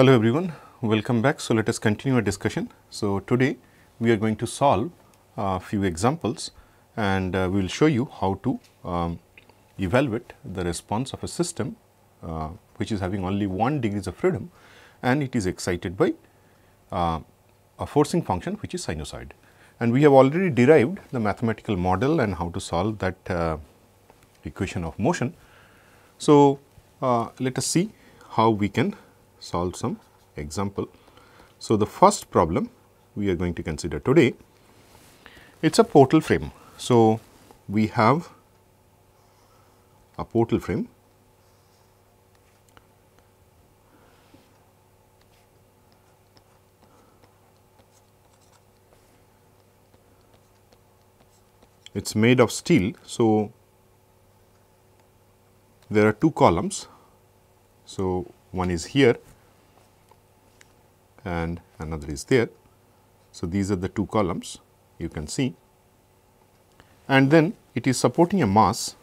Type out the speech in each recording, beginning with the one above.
Hello everyone, welcome back. So, let us continue our discussion. So, today we are going to solve a few examples and uh, we will show you how to um, evaluate the response of a system uh, which is having only 1 degrees of freedom and it is excited by uh, a forcing function which is sinusoid. And we have already derived the mathematical model and how to solve that uh, equation of motion. So, uh, let us see how we can solve some example. So, the first problem we are going to consider today, it is a portal frame. So, we have a portal frame it is made of steel. So, there are two columns. So, one is here and another is there. So, these are the two columns you can see and then it is supporting a mass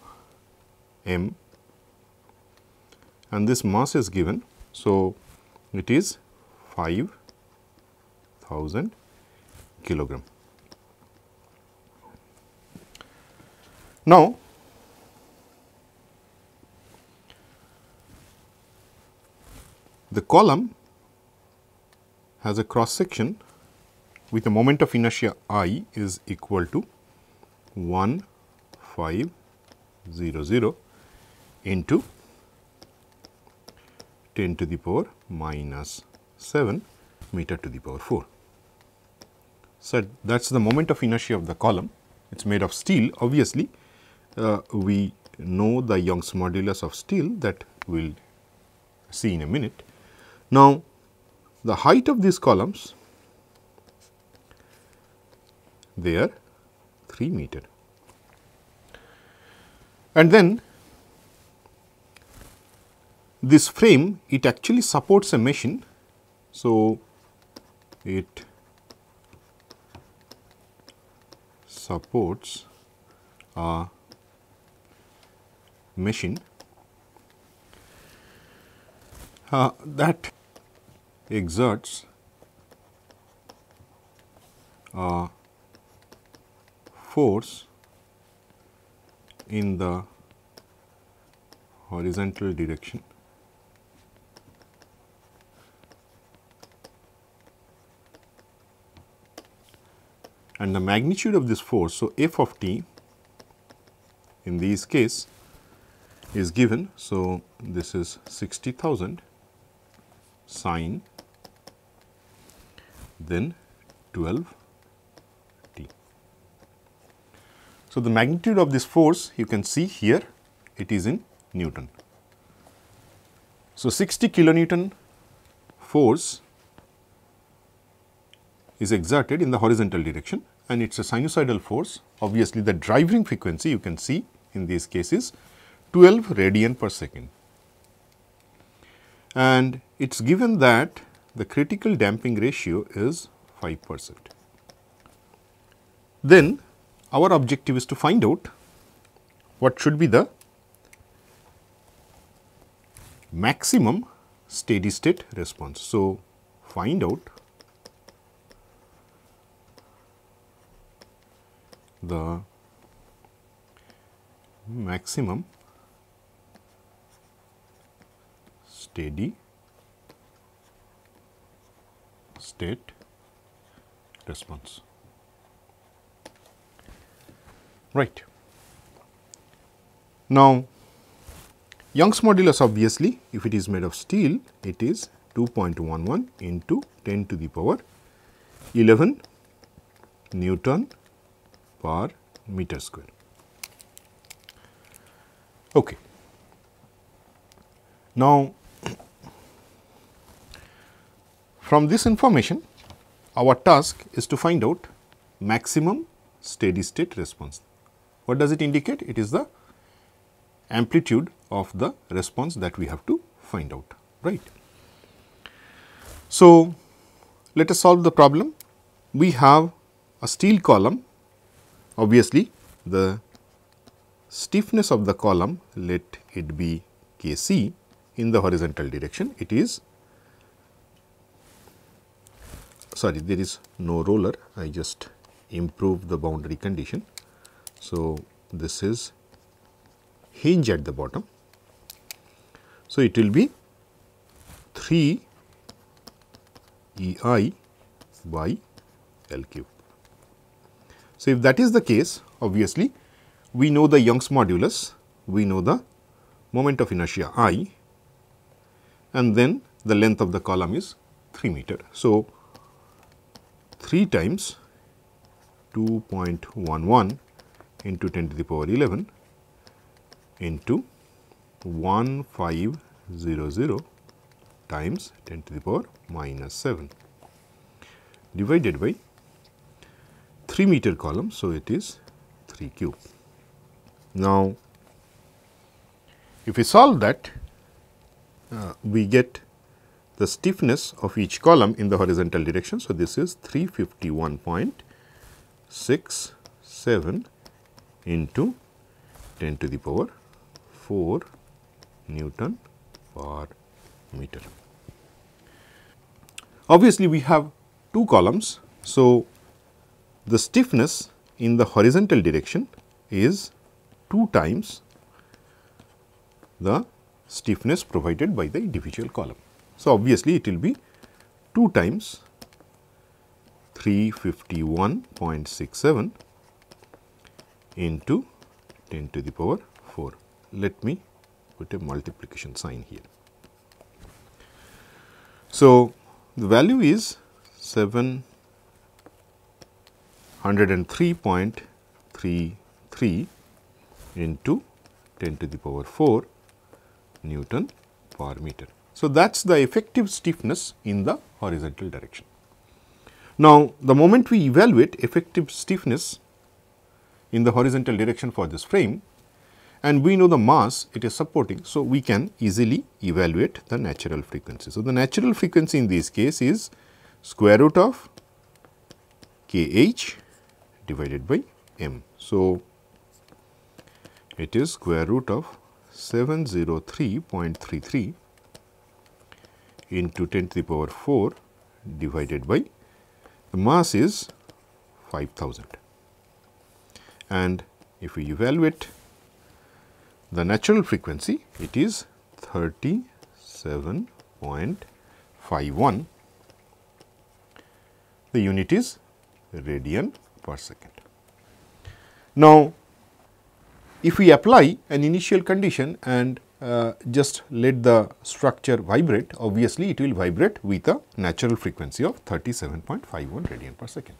m and this mass is given. So, it is 5000 kilogram. Now, the column has a cross section with a moment of inertia I is equal to 1500 into 10 to the power minus 7 meter to the power 4. So, that is the moment of inertia of the column. It is made of steel obviously uh, we know the Young's modulus of steel that we will see in a minute. Now, the height of these columns they are 3 meter and then this frame it actually supports a machine. So, it supports a machine uh, that exerts a force in the horizontal direction and the magnitude of this force. So, f of t in this case is given. So, this is 60,000 sine then 12 t. So, the magnitude of this force you can see here it is in Newton. So, 60 kilonewton force is exerted in the horizontal direction and it is a sinusoidal force. Obviously, the driving frequency you can see in these cases 12 radian per second. And it is given that the critical damping ratio is 5 percent. Then our objective is to find out what should be the maximum steady state response. So, find out the maximum steady state response. Right. Now, Young's modulus obviously if it is made of steel it is 2.11 into 10 to the power 11 Newton per meter square. Okay. Now, from this information our task is to find out maximum steady state response. What does it indicate? It is the amplitude of the response that we have to find out, right. So, let us solve the problem. We have a steel column, obviously the stiffness of the column let it be K c in the horizontal direction, it is sorry there is no roller I just improve the boundary condition. So, this is hinge at the bottom. So, it will be 3 E i by L cube. So, if that is the case obviously we know the Young's modulus, we know the moment of inertia I and then the length of the column is 3 meter. So, 3 times 2.11 into 10 to the power 11 into 1500 times 10 to the power minus 7 divided by 3 meter column. So, it is 3 cube. Now, if we solve that, uh, we get the stiffness of each column in the horizontal direction. So, this is 351.67 into 10 to the power 4 Newton per meter. Obviously, we have two columns. So, the stiffness in the horizontal direction is 2 times the stiffness provided by the individual column. So, obviously, it will be 2 times 351.67 into 10 to the power 4. Let me put a multiplication sign here. So, the value is 703.33 into 10 to the power 4 Newton per meter. So, that is the effective stiffness in the horizontal direction. Now, the moment we evaluate effective stiffness in the horizontal direction for this frame and we know the mass it is supporting. So, we can easily evaluate the natural frequency. So, the natural frequency in this case is square root of k h divided by m. So, it is square root of 703.33 into 10 to the power 4 divided by the mass is 5000 and if we evaluate the natural frequency it is 37.51 the unit is radian per second. Now, if we apply an initial condition and uh, just let the structure vibrate, obviously it will vibrate with a natural frequency of 37.51 radian per second.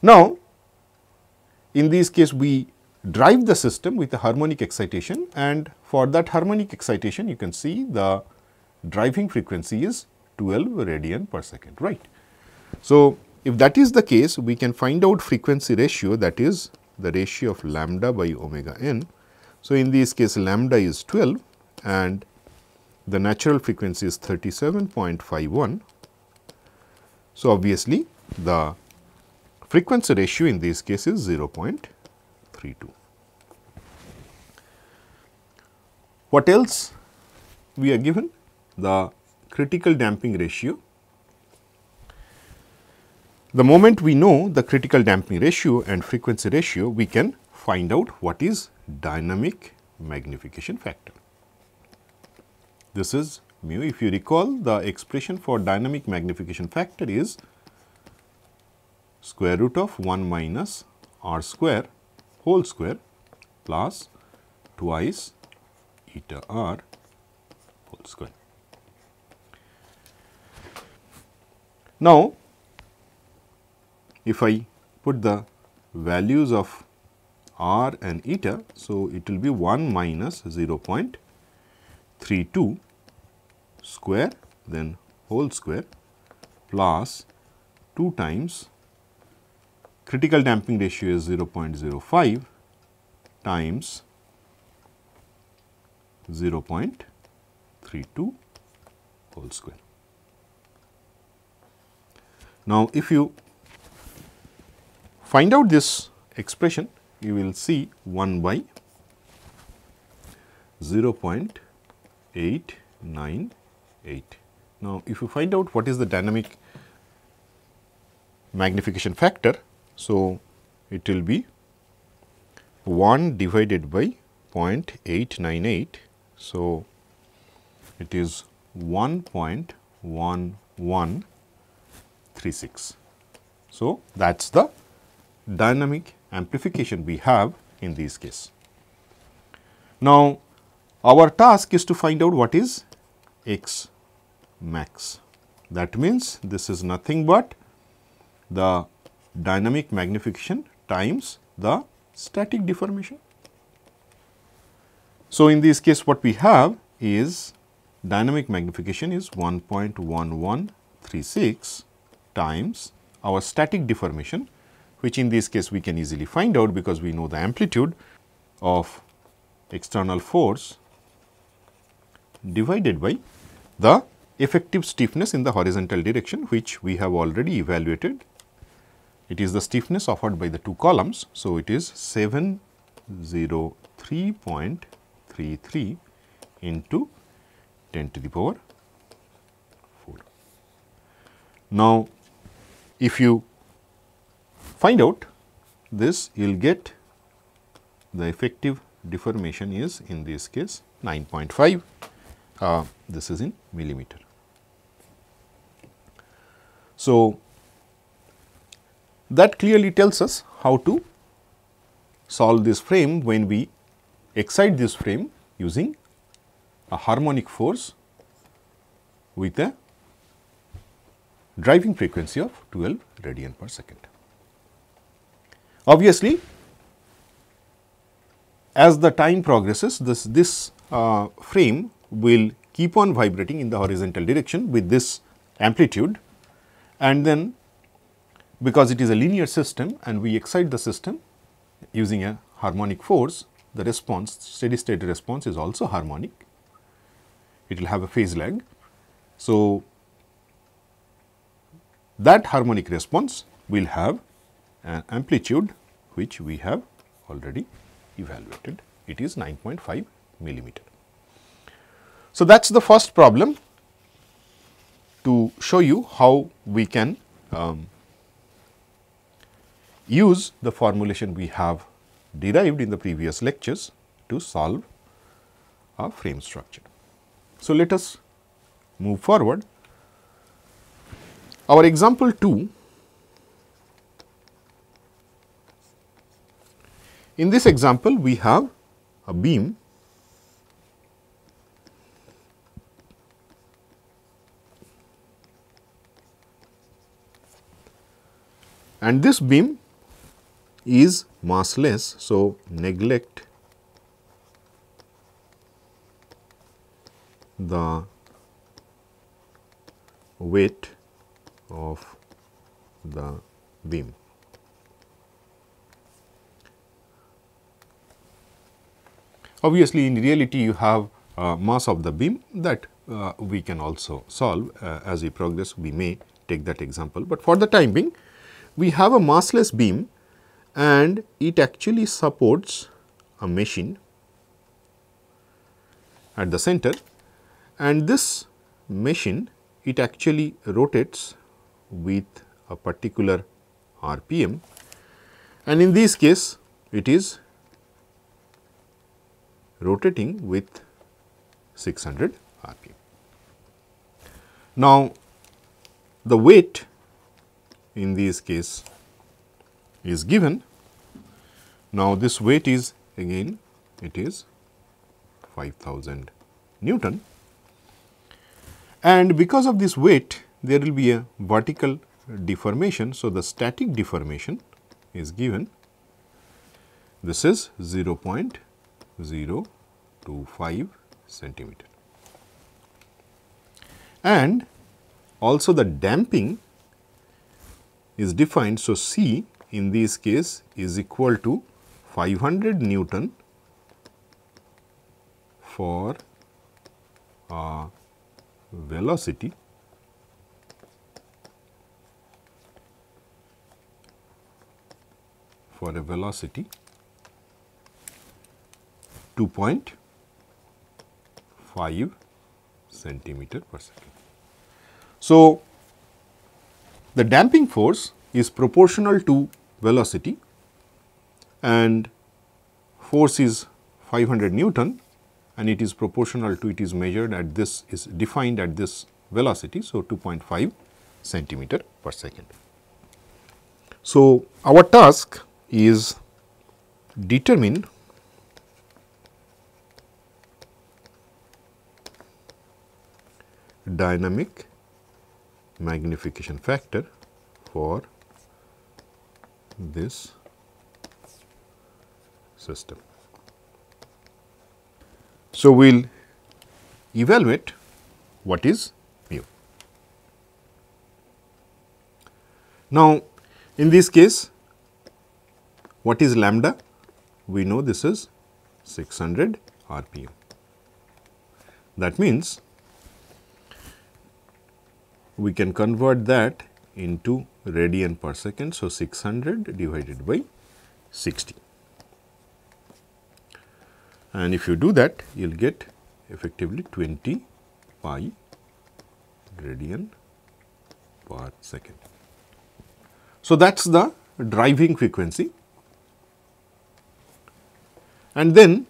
Now, in this case we drive the system with a harmonic excitation and for that harmonic excitation you can see the driving frequency is 12 radian per second, right. So, if that is the case we can find out frequency ratio that is the ratio of lambda by omega n so, in this case lambda is 12 and the natural frequency is 37.51. So, obviously, the frequency ratio in this case is 0.32. What else we are given? The critical damping ratio. The moment we know the critical damping ratio and frequency ratio, we can find out what is dynamic magnification factor. This is mu. If you recall the expression for dynamic magnification factor is square root of 1 minus r square whole square plus twice eta r whole square. Now, if I put the values of r and eta. So, it will be 1 minus 0 0.32 square then whole square plus 2 times critical damping ratio is 0 0.05 times 0 0.32 whole square. Now, if you find out this expression you will see 1 by 0 0.898. Now, if you find out what is the dynamic magnification factor. So, it will be 1 divided by 0.898. So, it is 1.1136. So, that is the dynamic amplification we have in this case. Now, our task is to find out what is x max. That means, this is nothing but the dynamic magnification times the static deformation. So, in this case what we have is dynamic magnification is 1.1136 times our static deformation which in this case we can easily find out because we know the amplitude of external force divided by the effective stiffness in the horizontal direction which we have already evaluated. It is the stiffness offered by the two columns. So, it is 703.33 into 10 to the power 4. Now, if you find out this you will get the effective deformation is in this case 9.5 uh, this is in millimeter. So, that clearly tells us how to solve this frame when we excite this frame using a harmonic force with a driving frequency of 12 radian per second. Obviously, as the time progresses this, this uh, frame will keep on vibrating in the horizontal direction with this amplitude and then because it is a linear system and we excite the system using a harmonic force, the response steady state response is also harmonic. It will have a phase lag. So, that harmonic response will have an amplitude which we have already evaluated. It is 9.5 millimeter. So, that is the first problem to show you how we can um, use the formulation we have derived in the previous lectures to solve a frame structure. So, let us move forward. Our example 2, in this example we have a beam and this beam is massless. So, neglect the weight of the beam. Obviously, in reality you have uh, mass of the beam that uh, we can also solve uh, as we progress we may take that example, but for the time being we have a massless beam and it actually supports a machine at the center. And this machine it actually rotates with a particular RPM and in this case it is rotating with 600 RPM. Now, the weight in this case is given. Now, this weight is again it is 5000 Newton and because of this weight there will be a vertical deformation. So, the static deformation is given this is 0 to 5 centimeter and also the damping is defined. So, C in this case is equal to 500 Newton for a velocity for a velocity 2.5 centimeter per second. So, the damping force is proportional to velocity and force is 500 Newton and it is proportional to it is measured at this is defined at this velocity. So, 2.5 centimeter per second. So, our task is determine dynamic magnification factor for this system. So, we will evaluate what is mu. Now, in this case what is lambda? We know this is 600 rpm. That means, we can convert that into radian per second. So, 600 divided by 60 and if you do that you will get effectively 20 pi radian per second. So, that is the driving frequency and then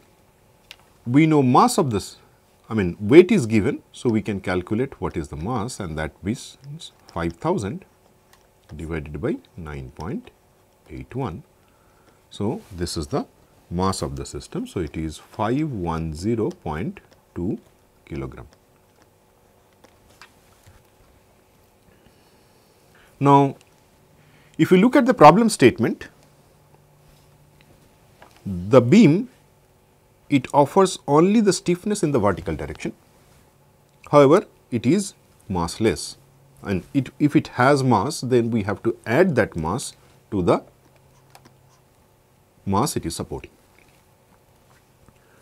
we know mass of this I mean weight is given. So, we can calculate what is the mass and that is 5000 divided by 9.81. So, this is the mass of the system. So, it is 510.2 kilogram. Now, if you look at the problem statement, the beam it offers only the stiffness in the vertical direction. However, it is massless and it, if it has mass then we have to add that mass to the mass it is supporting.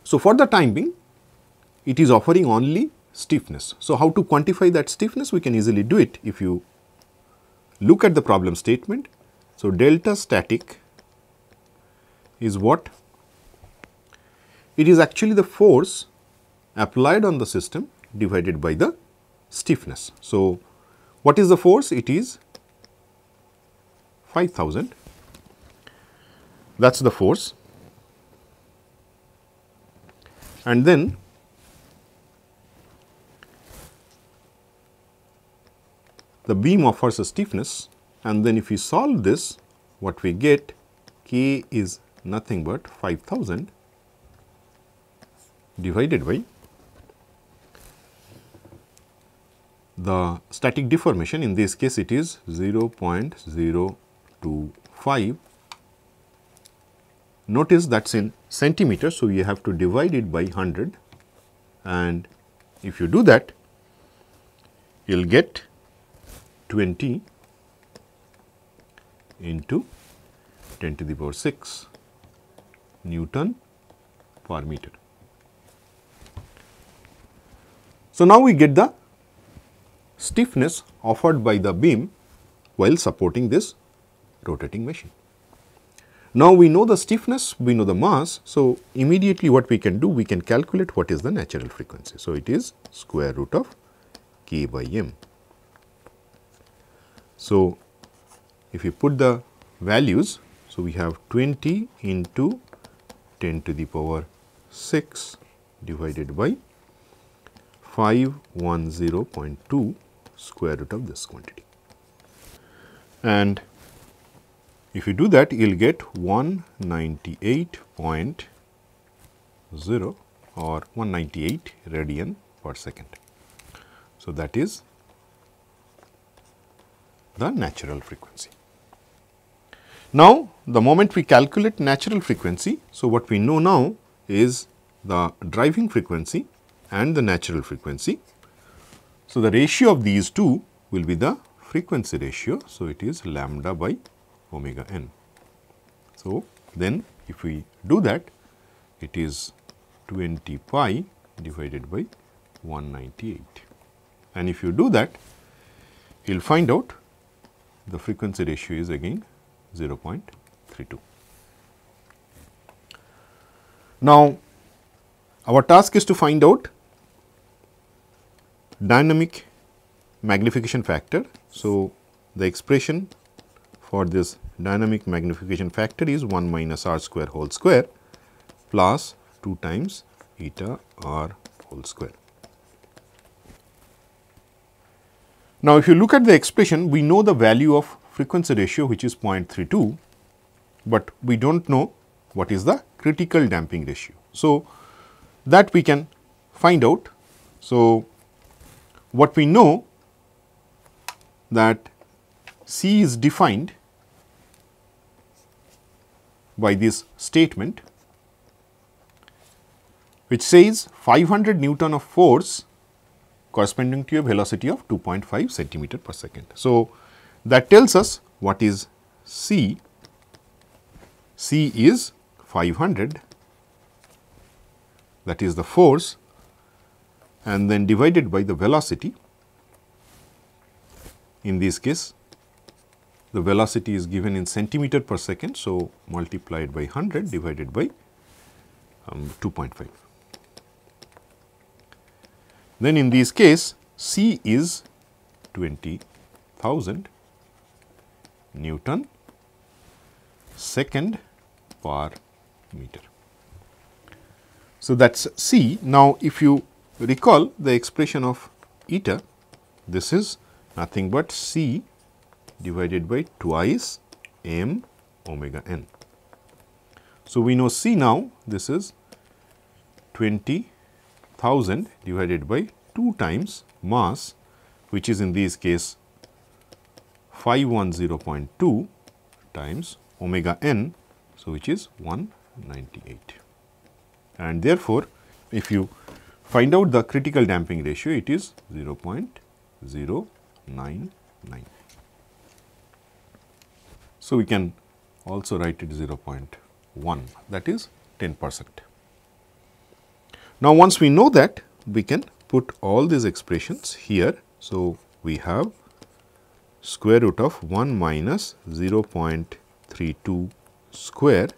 So, for the time being it is offering only stiffness. So, how to quantify that stiffness we can easily do it if you look at the problem statement. So, delta static is what it is actually the force applied on the system divided by the stiffness. So, what is the force? It is 5000 that is the force and then the beam offers a stiffness and then if we solve this what we get k is nothing but 5000 divided by the static deformation in this case it is 0.025. Notice that is in centimeters. So, you have to divide it by 100 and if you do that you will get 20 into 10 to the power 6 Newton per meter. So, now we get the stiffness offered by the beam while supporting this rotating machine. Now, we know the stiffness, we know the mass. So, immediately what we can do, we can calculate what is the natural frequency. So, it is square root of k by m. So, if you put the values, so we have 20 into 10 to the power 6 divided by 510.2 square root of this quantity. And if you do that, you will get 198.0 or 198 radian per second. So, that is the natural frequency. Now, the moment we calculate natural frequency, so what we know now is the driving frequency and the natural frequency. So, the ratio of these two will be the frequency ratio. So, it is lambda by omega n. So, then if we do that it is 20 pi divided by 198 and if you do that you will find out the frequency ratio is again 0.32. Now, our task is to find out dynamic magnification factor. So, the expression for this dynamic magnification factor is 1 minus r square whole square plus 2 times eta r whole square. Now, if you look at the expression, we know the value of frequency ratio which is 0.32, but we do not know what is the critical damping ratio. So, that we can find out. So, what we know that C is defined by this statement which says 500 Newton of force corresponding to a velocity of 2.5 centimeter per second. So, that tells us what is C. C is 500 that is the force and then divided by the velocity. In this case, the velocity is given in centimeter per second. So, multiplied by 100 divided by um, 2.5. Then in this case, C is 20,000 Newton second per meter. So, that is C. Now, if you recall the expression of eta, this is nothing but C divided by twice m omega n. So, we know C now, this is 20,000 divided by 2 times mass which is in this case 510.2 times omega n. So, which is 198 and therefore, if you find out the critical damping ratio it is 0.099. So, we can also write it 0.1 that is 10 percent. Now, once we know that we can put all these expressions here. So, we have square root of 1 minus 0.32 square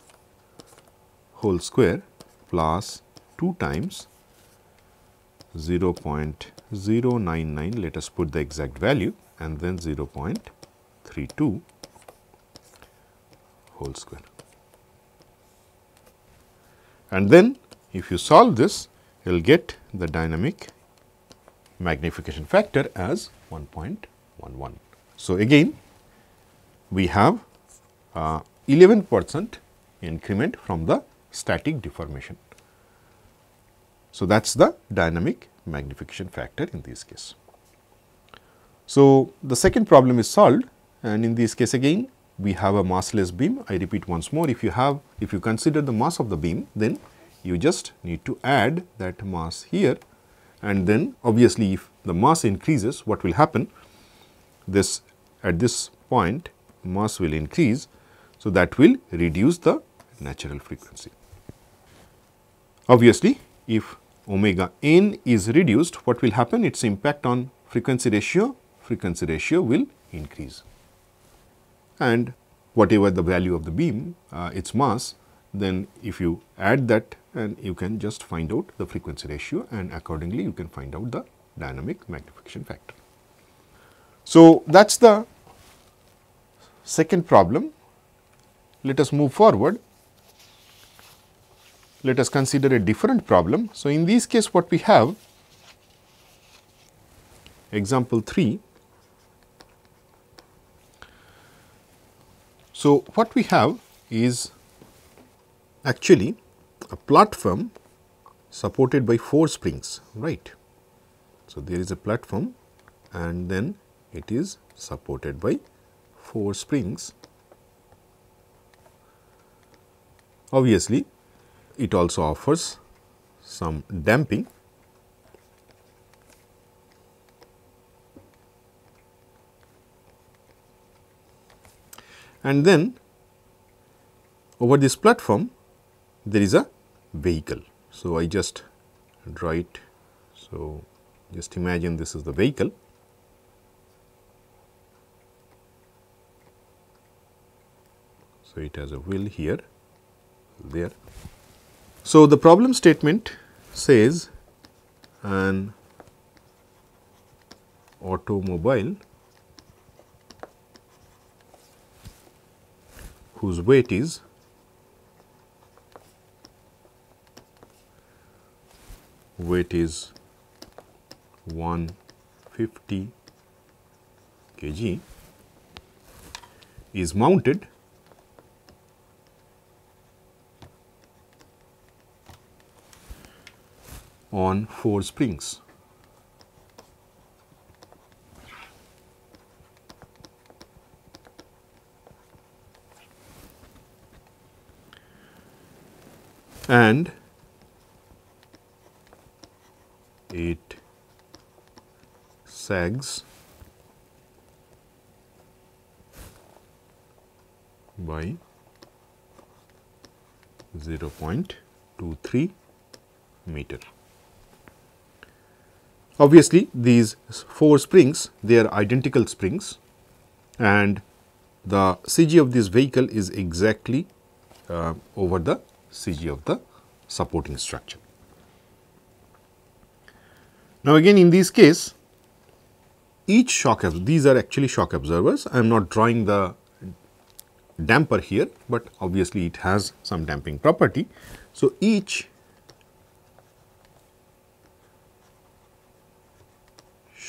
whole square plus 2 times 0.099 let us put the exact value and then 0.32 whole square. And then if you solve this, you will get the dynamic magnification factor as 1.11. So, again we have uh, 11 percent increment from the static deformation. So, that is the dynamic magnification factor in this case. So, the second problem is solved and in this case again we have a massless beam. I repeat once more if you have if you consider the mass of the beam then you just need to add that mass here and then obviously if the mass increases what will happen this at this point mass will increase. So, that will reduce the natural frequency. Obviously, if omega n is reduced what will happen its impact on frequency ratio frequency ratio will increase and whatever the value of the beam, uh, its mass, then if you add that and you can just find out the frequency ratio and accordingly you can find out the dynamic magnification factor. So, that is the second problem. Let us move forward. Let us consider a different problem. So, in this case what we have example 3 So, what we have is actually a platform supported by four springs, right. So, there is a platform and then it is supported by four springs. Obviously, it also offers some damping and then over this platform there is a vehicle. So, I just draw it. So, just imagine this is the vehicle. So, it has a wheel here, there. So, the problem statement says an automobile whose weight is weight is 150 kg is mounted on four springs. and it sags by 0.23 meter. Obviously, these four springs they are identical springs and the CG of this vehicle is exactly uh, over the CG of the supporting structure. Now, again in this case each shock these are actually shock absorbers I am not drawing the damper here, but obviously it has some damping property. So, each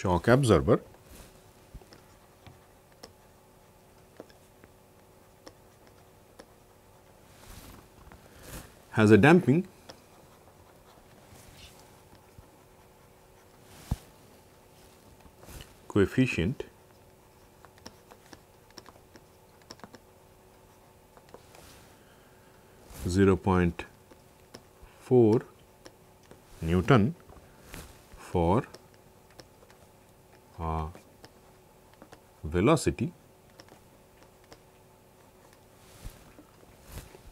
shock absorber. Has a damping. Coefficient. 0.4 Newton for uh, velocity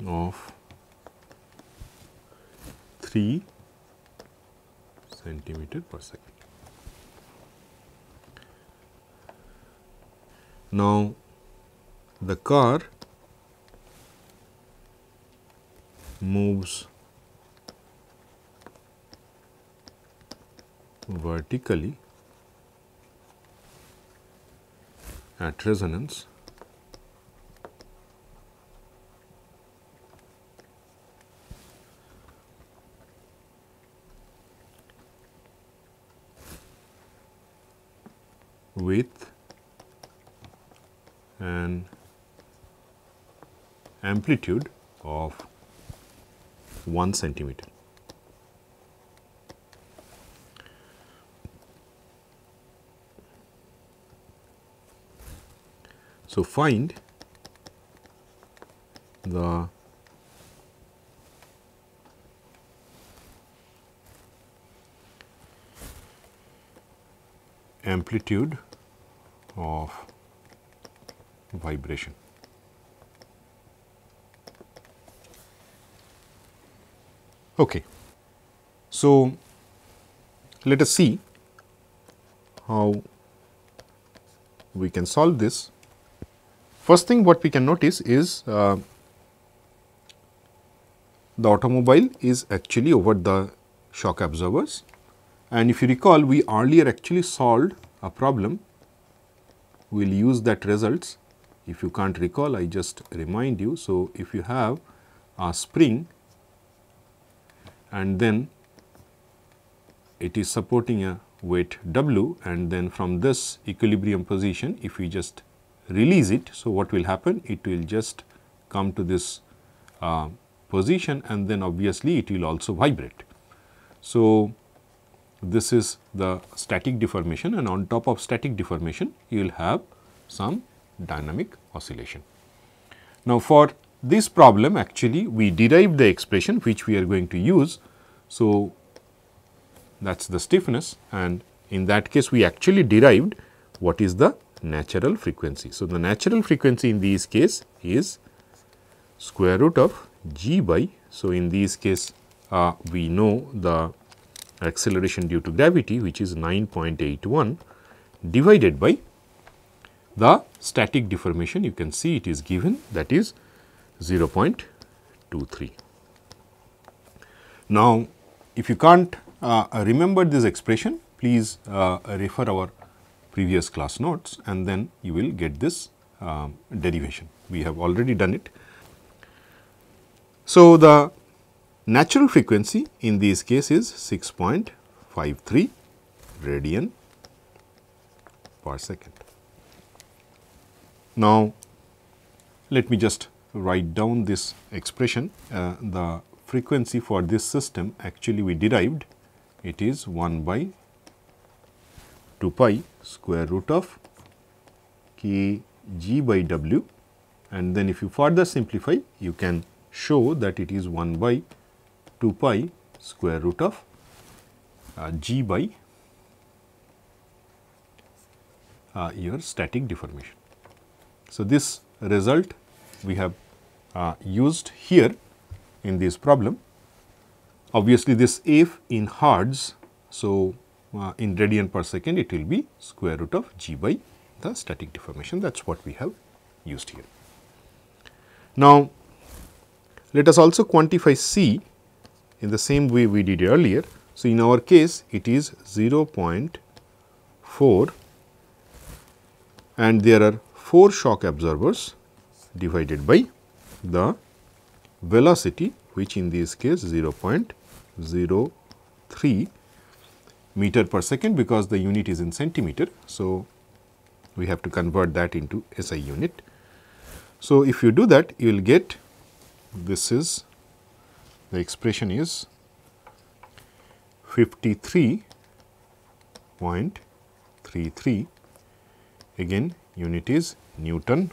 of 3 centimeter per second. Now, the car moves vertically Uh, at resonance with an amplitude of 1 centimeter. So, find the amplitude of vibration. Okay. So, let us see how we can solve this. First thing what we can notice is uh, the automobile is actually over the shock absorbers. And if you recall we earlier actually solved a problem. We will use that results. If you can't recall I just remind you. So, if you have a spring and then it is supporting a weight W and then from this equilibrium position if we just release it. So, what will happen? It will just come to this uh, position and then obviously it will also vibrate. So, this is the static deformation and on top of static deformation you will have some dynamic oscillation. Now, for this problem actually we derived the expression which we are going to use. So, that is the stiffness and in that case we actually derived what is the natural frequency. So, the natural frequency in this case is square root of g by. So, in this case uh, we know the acceleration due to gravity which is 9.81 divided by the static deformation you can see it is given that is 0.23. Now, if you can't uh, remember this expression, please uh, refer our previous class notes and then you will get this um, derivation. We have already done it. So, the natural frequency in this case is 6.53 radian per second. Now, let me just write down this expression. Uh, the frequency for this system actually we derived it is 1 by 2 pi square root of k g by w and then if you further simplify you can show that it is 1 by 2 pi square root of uh, g by uh, your static deformation. So, this result we have uh, used here in this problem. Obviously, this f in hertz. So, uh, in radian per second it will be square root of g by the static deformation that is what we have used here. Now, let us also quantify c in the same way we did earlier. So, in our case it is 0.4 and there are 4 shock absorbers divided by the velocity which in this case 0.03 meter per second because the unit is in centimeter. So, we have to convert that into SI unit. So, if you do that you will get this is the expression is 53.33 again unit is Newton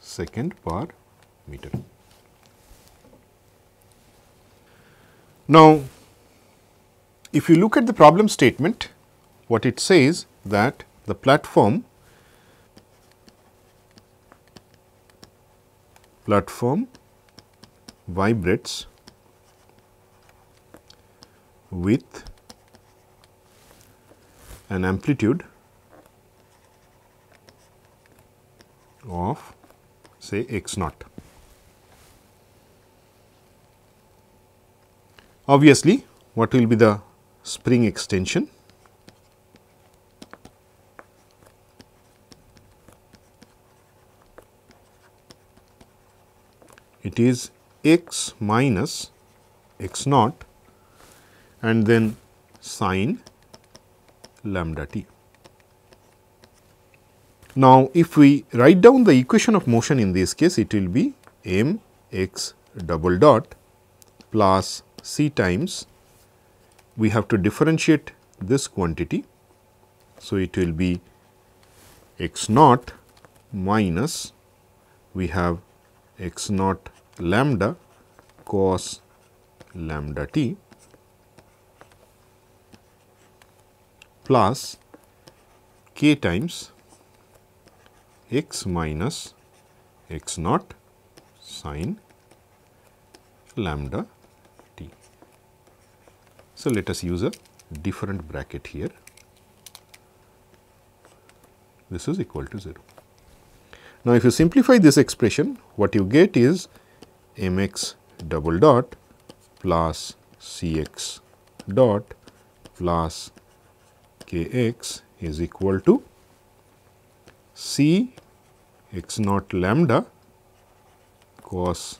second per meter. Now, if you look at the problem statement, what it says that the platform platform vibrates with an amplitude of say x naught. Obviously, what will be the spring extension? It is x minus x naught and then sine lambda t. Now, if we write down the equation of motion in this case, it will be m x double dot plus c times we have to differentiate this quantity. So, it will be x naught minus we have x naught lambda cos lambda t plus k times x minus x naught sine lambda. So, let us use a different bracket here. This is equal to 0. Now, if you simplify this expression, what you get is m x double dot plus c x dot plus k x is equal to c x naught lambda cos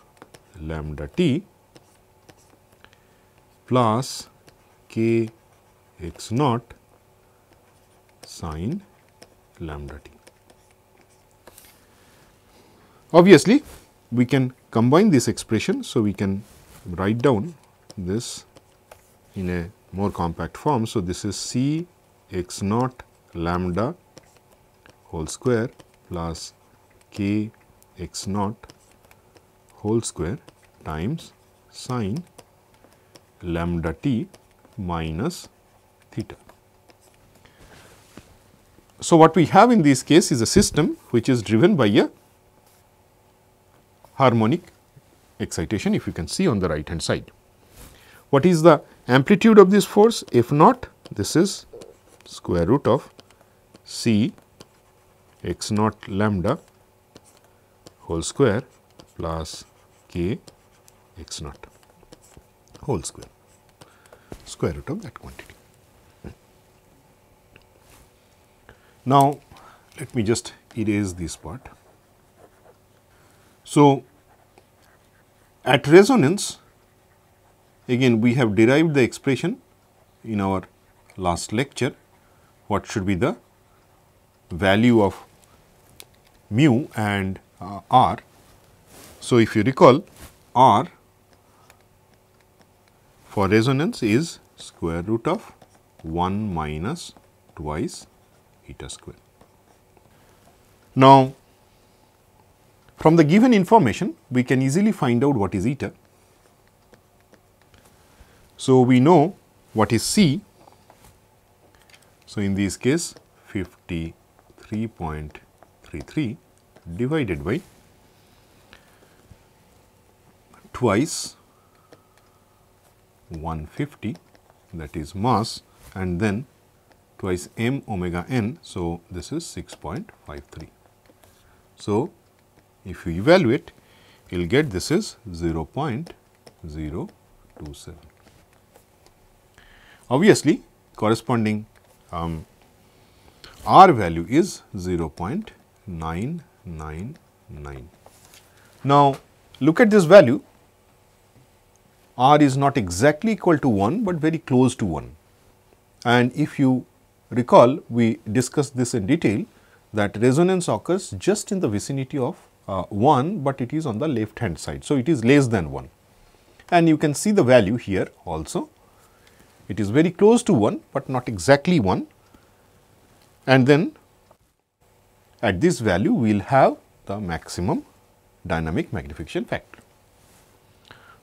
lambda t plus k x naught sin lambda t. Obviously, we can combine this expression. So, we can write down this in a more compact form. So, this is C x naught lambda whole square plus k x naught whole square times sine lambda t minus theta. So, what we have in this case is a system which is driven by a harmonic excitation if you can see on the right hand side. What is the amplitude of this force? f naught, this is square root of c x naught lambda whole square plus k x naught whole square, square root of that quantity. Now, let me just erase this part. So, At resonance, again we have derived the expression in our last lecture, what should be the value of mu and uh, r. So, if you recall r for resonance is square root of 1 minus twice eta square. Now, from the given information, we can easily find out what is eta. So, we know what is C. So, in this case 53.33 divided by twice 150 that is mass and then twice m omega n. So, this is 6.53. So, if you evaluate you will get this is 0.027. Obviously, corresponding um, R value is 0.999. Now, look at this value R is not exactly equal to 1, but very close to 1. And if you recall, we discussed this in detail that resonance occurs just in the vicinity of uh, 1, but it is on the left hand side. So, it is less than 1 and you can see the value here also. It is very close to 1, but not exactly 1 and then at this value we will have the maximum dynamic magnification factor.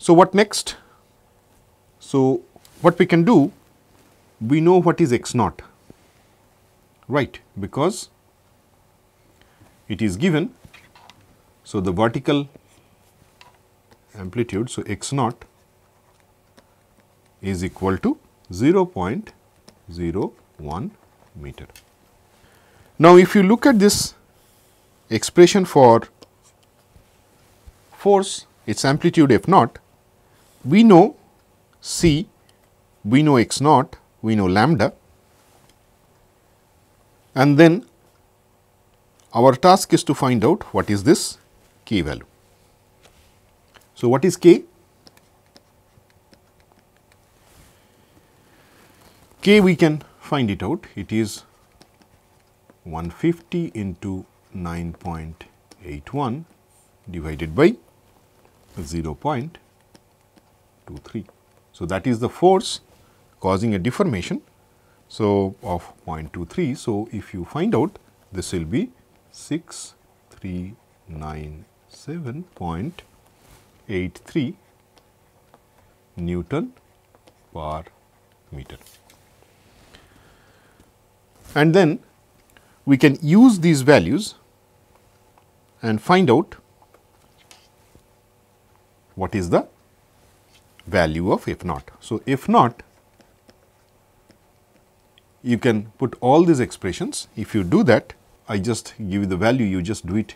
So, what next? So, what we can do, we know what is x naught, right, because it is given. So, the vertical amplitude, so x naught is equal to 0.01 meter. Now, if you look at this expression for force, its amplitude f naught, we know C, we know x naught, we know lambda and then our task is to find out what is this k value. So, what is k? k we can find it out, it is 150 into 9.81 divided by 0.23. So, that is the force causing a deformation so of 0.23. So, if you find out this will be 6397.83 Newton per meter. And then we can use these values and find out what is the value of f naught. So, f naught you can put all these expressions. If you do that, I just give you the value, you just do it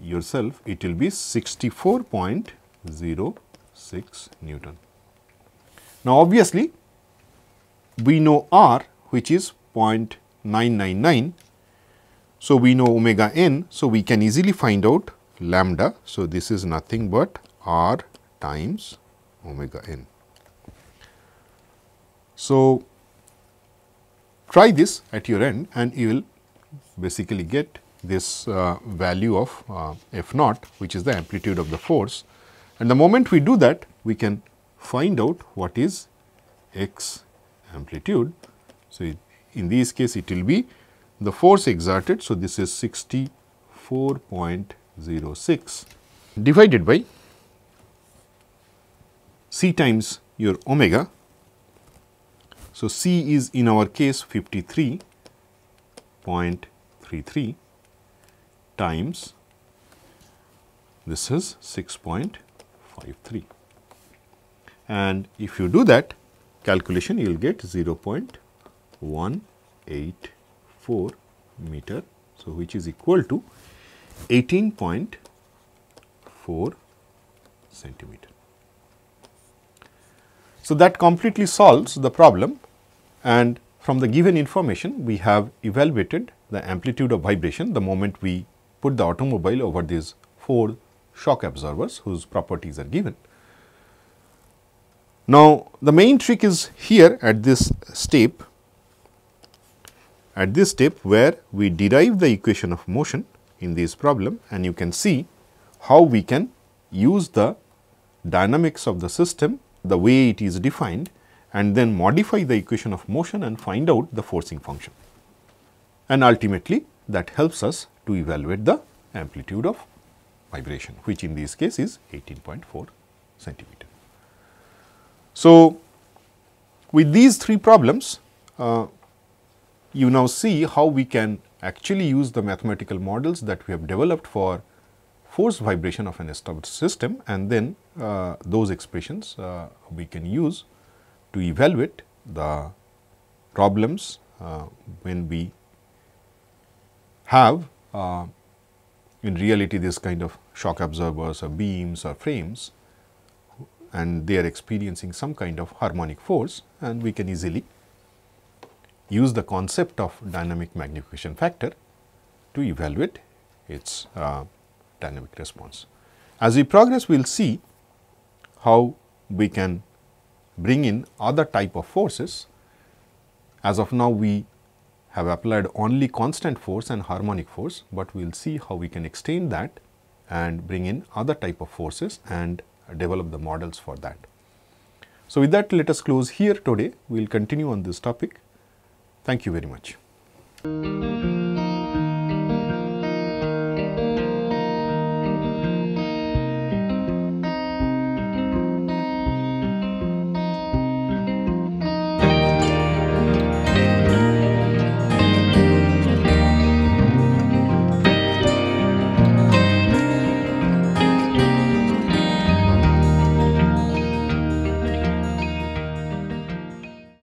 yourself, it will be 64.06 Newton. Now, obviously, we know R which is 0.999. So, we know omega n. So, we can easily find out lambda. So, this is nothing but R times omega n. So, try this at your end and you will basically get this uh, value of uh, f naught which is the amplitude of the force and the moment we do that we can find out what is x amplitude. So, in this case it will be the force exerted. So, this is 64.06 divided by c times your omega. So, c is in our case 53.33 times this is 6.53 and if you do that calculation you will get 0.184 meter. So, which is equal to 18.4 centimeter. So, that completely solves the problem and from the given information we have evaluated the amplitude of vibration the moment we put the automobile over these four shock absorbers whose properties are given. Now, the main trick is here at this step, at this step where we derive the equation of motion in this problem and you can see how we can use the dynamics of the system the way it is defined and then modify the equation of motion and find out the forcing function. And ultimately that helps us to evaluate the amplitude of vibration which in this case is 18.4 centimeter. So, with these three problems uh, you now see how we can actually use the mathematical models that we have developed for force vibration of an established system and then uh, those expressions uh, we can use to evaluate the problems uh, when we have uh, in reality this kind of shock absorbers or beams or frames and they are experiencing some kind of harmonic force and we can easily use the concept of dynamic magnification factor to evaluate its uh, dynamic response. As we progress, we will see how we can bring in other type of forces. As of now, we have applied only constant force and harmonic force, but we will see how we can extend that and bring in other type of forces and develop the models for that. So, with that let us close here today. We will continue on this topic. Thank you very much.